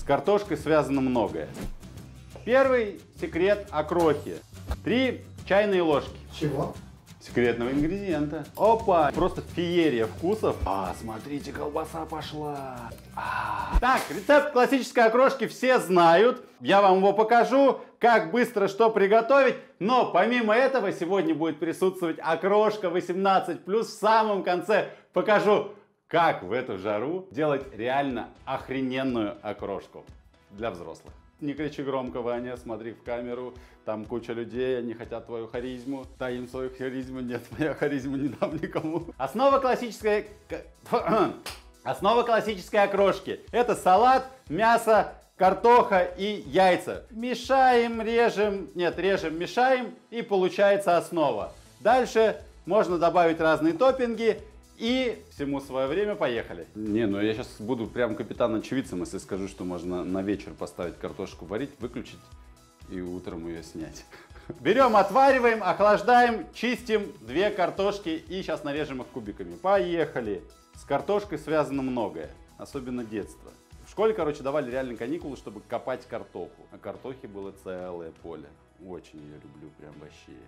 С картошкой связано многое. Первый секрет окрохи. Три чайные ложки. Чего? Секретного ингредиента. Опа! Просто феерия вкусов. А, смотрите, колбаса пошла. А. Так, рецепт классической окрошки все знают. Я вам его покажу, как быстро что приготовить. Но помимо этого сегодня будет присутствовать окрошка 18+. В самом конце покажу, как в эту жару делать реально охрененную окрошку для взрослых. Не кричи громко, Ваня, смотри в камеру, там куча людей, они хотят твою харизму. Дай им свою харизму, нет, моя харизму не дам никому. Основа классической... Основа классической окрошки. Это салат, мясо, картоха и яйца. Мешаем, режем, нет, режем, мешаем и получается основа. Дальше можно добавить разные топпинги и всему свое время поехали. Не, ну я сейчас буду прям капитан очевидцем, если скажу, что можно на вечер поставить картошку варить, выключить и утром ее снять. Берем, отвариваем, охлаждаем, чистим две картошки и сейчас нарежем их кубиками. Поехали! С картошкой связано многое, особенно детство. В школе, короче, давали реально каникулы, чтобы копать картоху. А картохи было целое поле. Очень ее люблю, прям вообще.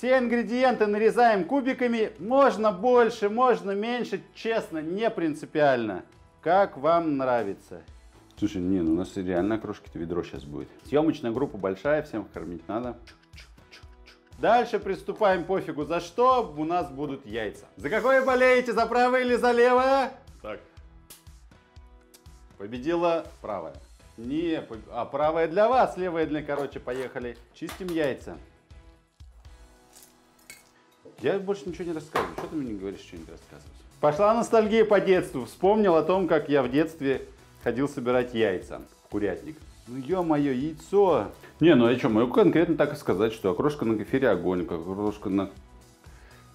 Все ингредиенты нарезаем кубиками. Можно больше, можно меньше. Честно, не принципиально. Как вам нравится. Слушай, не, ну у нас реально крошки-то ведро сейчас будет. Съемочная группа большая, всем кормить надо. Дальше приступаем, пофигу за что, у нас будут яйца. За какое болеете, за правое или за левое? Так. Победила правая. Не, а правая для вас, левая для, короче, поехали. Чистим яйца. Я больше ничего не рассказываю. Что ты мне говоришь, что не рассказывать? Пошла ностальгия по детству. Вспомнил о том, как я в детстве ходил собирать яйца в курятник. Ну ё-моё, яйцо. Не, ну я что, могу конкретно так и сказать, что окрошка на кефире огонь, как окрошка на...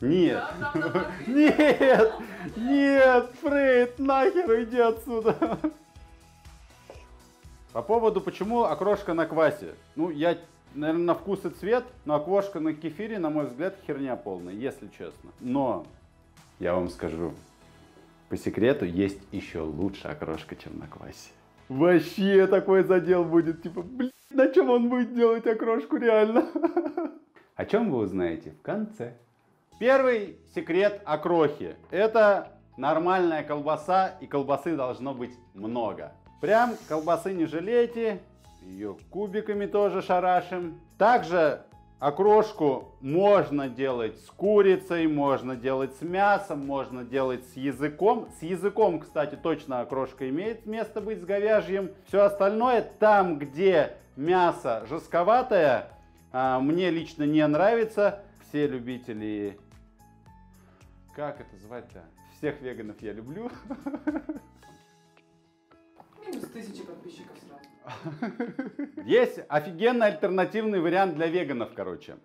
Нет, нет, нет, Фрейд, нахер уйди отсюда. По поводу, почему окрошка на квасе. Ну, я наверное, на вкус и цвет, но окошко на кефире, на мой взгляд, херня полная, если честно. Но, я вам скажу, по секрету, есть еще лучше окрошка, чем на квасе. Вообще такой задел будет, типа, блин, на чем он будет делать окрошку реально? О чем вы узнаете в конце. Первый секрет окрохи. Это нормальная колбаса, и колбасы должно быть много. Прям колбасы не жалейте, ее кубиками тоже шарашим. Также окрошку можно делать с курицей, можно делать с мясом, можно делать с языком. С языком, кстати, точно окрошка имеет место быть с говяжьим. Все остальное, там, где мясо жестковатое, а, мне лично не нравится. Все любители... Как это звать-то? Всех веганов я люблю. Минус тысячи подписчиков сразу. Есть офигенный альтернативный вариант для веганов, короче.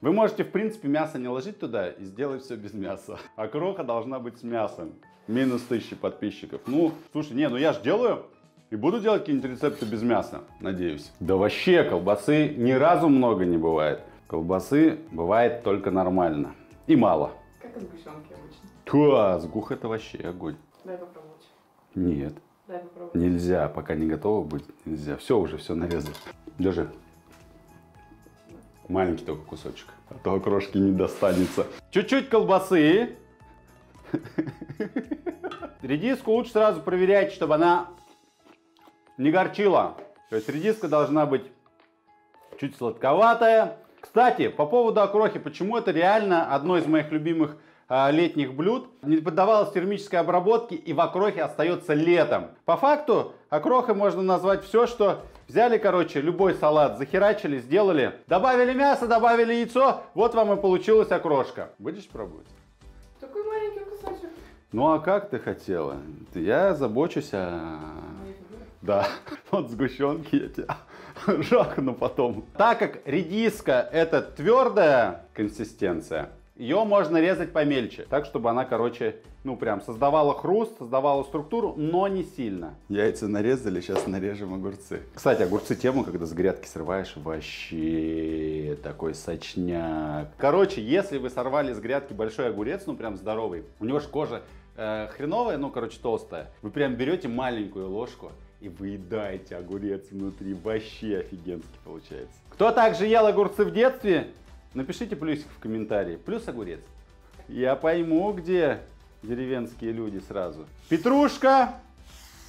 Вы можете, в принципе, мясо не ложить туда и сделать все без мяса. А кроха должна быть с мясом. Минус тысячи подписчиков. Ну, слушай, не, ну я же делаю. И буду делать какие-нибудь рецепты без мяса, надеюсь. Да вообще, колбасы ни разу много не бывает. Колбасы бывает только нормально. И мало. Как из сгущенки обычно. Туа, сгух это вообще огонь. Дай попробовать. Нет. Дай попробовать. Нельзя, пока не готово быть, нельзя. Все уже, все нарезал. Держи. Маленький только кусочек, а то крошки не достанется. Чуть-чуть колбасы. Редиску лучше сразу проверять, чтобы она не горчила. То есть редиска должна быть чуть сладковатая. Кстати, по поводу окрохи, почему это реально одно из моих любимых летних блюд, не поддавалось термической обработке и в окрохе остается летом. По факту, окрохой можно назвать все, что взяли, короче, любой салат, захерачили, сделали, добавили мясо, добавили яйцо, вот вам и получилась окрошка. Будешь пробовать? Такой маленький кусочек. Ну а как ты хотела? Я забочусь о... Да, вот сгущенки я тебя жахну потом. Так как редиска это твердая консистенция, ее можно резать помельче, так чтобы она, короче, ну прям создавала хруст, создавала структуру, но не сильно. Яйца нарезали, сейчас нарежем огурцы. Кстати, огурцы тему, когда с грядки срываешь, вообще такой сочняк. Короче, если вы сорвали с грядки большой огурец, ну прям здоровый, у него же кожа э, хреновая, ну, короче, толстая, вы прям берете маленькую ложку и выедаете огурец внутри. Вообще офигенски получается. Кто также ел огурцы в детстве, напишите плюсик в комментарии. Плюс огурец. Я пойму, где деревенские люди сразу. Петрушка,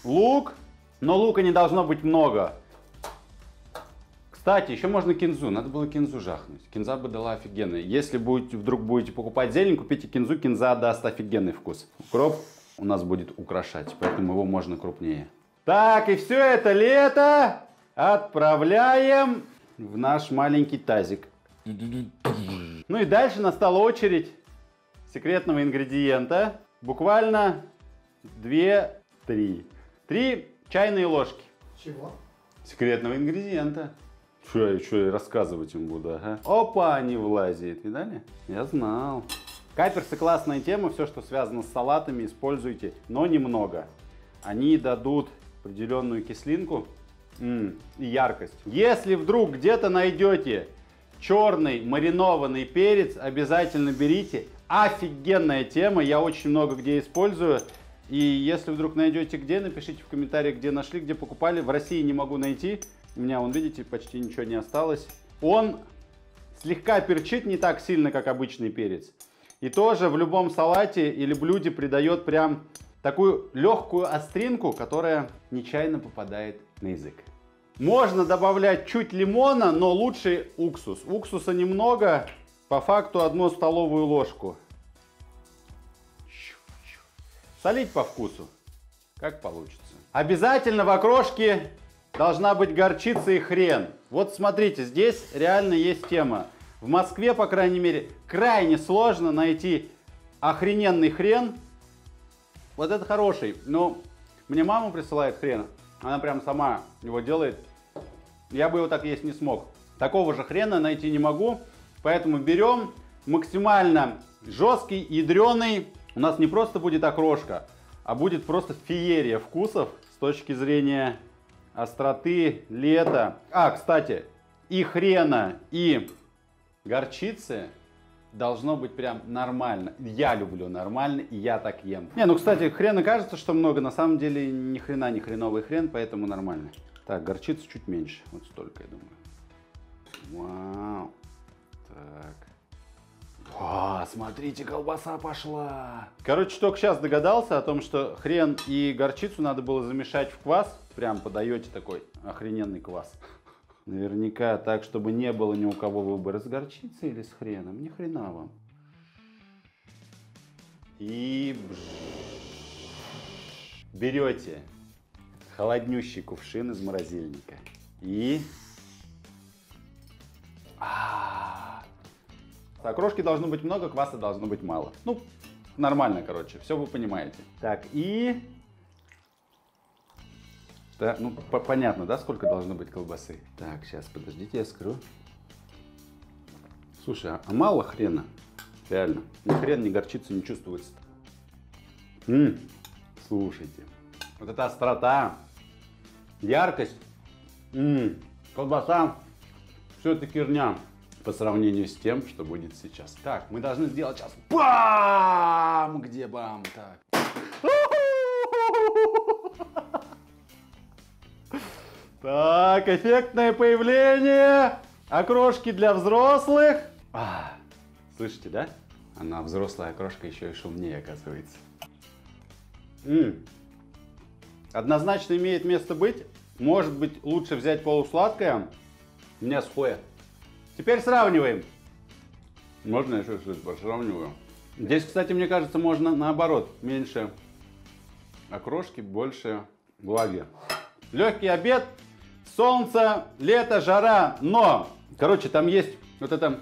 лук, но лука не должно быть много. Кстати, еще можно кинзу. Надо было кинзу жахнуть. Кинза бы дала офигенный. Если будете, вдруг будете покупать зелень, купите кинзу. Кинза даст офигенный вкус. Укроп у нас будет украшать, поэтому его можно крупнее. Так, и все это лето отправляем в наш маленький тазик. Ну и дальше настала очередь секретного ингредиента. Буквально 2-3. Три чайные ложки Чего? секретного ингредиента. Что я, что я рассказывать им буду, ага. Опа, не влазит, видали? Я знал. Каперсы классная тема, все, что связано с салатами, используйте, но немного. Они дадут определенную кислинку м, и яркость. Если вдруг где-то найдете черный маринованный перец, обязательно берите. Офигенная тема, я очень много где использую. И если вдруг найдете где, напишите в комментариях, где нашли, где покупали. В России не могу найти. У меня, вон, видите, почти ничего не осталось. Он слегка перчит не так сильно, как обычный перец. И тоже в любом салате или блюде придает прям такую легкую остринку, которая нечаянно попадает на язык. Можно добавлять чуть лимона, но лучше уксус. Уксуса немного, по факту одну столовую ложку. Солить по вкусу, как получится. Обязательно в окрошке должна быть горчица и хрен. Вот смотрите, здесь реально есть тема. В Москве, по крайней мере, крайне сложно найти охрененный хрен. Вот это хороший. Но мне мама присылает хрен. Она прям сама его делает. Я бы его так есть не смог. Такого же хрена найти не могу. Поэтому берем максимально жесткий, ядреный. У нас не просто будет окрошка, а будет просто феерия вкусов с точки зрения остроты, лета. А, кстати, и хрена, и горчицы должно быть прям нормально. Я люблю нормально, и я так ем. Не, ну, кстати, хрена кажется, что много. На самом деле, ни хрена не хреновый хрен, поэтому нормально. Так, горчицы чуть меньше. Вот столько, я думаю. Вау. Так. О, смотрите, колбаса пошла. Короче, только сейчас догадался о том, что хрен и горчицу надо было замешать в квас. Прям подаете такой охрененный квас. Наверняка так, чтобы не было ни у кого выбора с горчицей или с хреном. Ни хрена вам. И берете холоднющий кувшин из морозильника. И... А. Окрошки должно быть много, кваса должно быть мало. Ну, нормально, короче, все вы понимаете. Так, и... Да, ну, по- понятно, да, сколько должно быть колбасы? Так, сейчас, подождите, я скажу. Слушай, а, а мало хрена? Реально. Ни хрен, ни горчицы не чувствуется. М, слушайте. Вот эта острота, яркость, м, колбаса, все это херня по сравнению с тем, что будет сейчас. Так, мы должны сделать сейчас бам! Где бам? Так. Так, эффектное появление. Окрошки для взрослых. А, слышите, да? Она взрослая окрошка еще и шумнее, оказывается. М. Однозначно имеет место быть. Может быть, лучше взять полусладкое. Меня сухое. Теперь сравниваем. Можно еще что-то сравниваю? Здесь, кстати, мне кажется, можно наоборот. Меньше окрошки, больше влаги. Легкий обед, солнце, лето, жара. Но, короче, там есть вот эта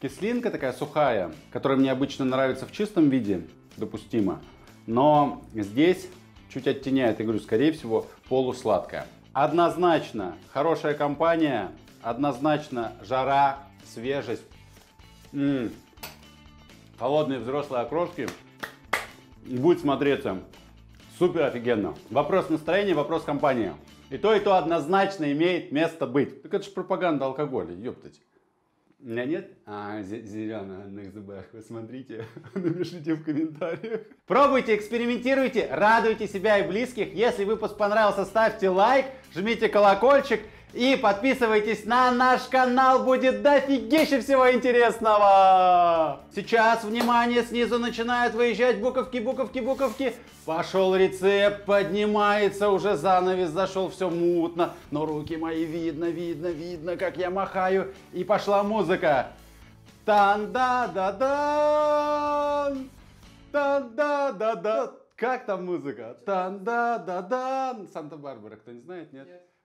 кислинка такая сухая, которая мне обычно нравится в чистом виде, допустимо. Но здесь чуть оттеняет, я говорю, скорее всего, полусладкая. Однозначно хорошая компания, однозначно жара, свежесть. М. Холодные взрослые окрошки. Будет смотреться супер офигенно. Вопрос настроения, вопрос компании. И то, и то однозначно имеет место быть. Так это же пропаганда алкоголя, ёптать. У меня нет? А, зеленых зубах. Вы смотрите, напишите в комментариях. Пробуйте, экспериментируйте, радуйте себя и близких. Если выпуск понравился, ставьте лайк, жмите колокольчик и подписывайтесь на наш канал, будет дофигища всего интересного! Сейчас, внимание, снизу начинают выезжать буковки, буковки, буковки. Пошел рецепт, поднимается уже занавес, зашел, все мутно. Но руки мои видно, видно, видно, как я махаю. И пошла музыка. Тан-да-да-дан! Тан-да-да-да! Как там музыка? Тан-да-да-дан! Санта-Барбара, кто не знает, нет? Нет.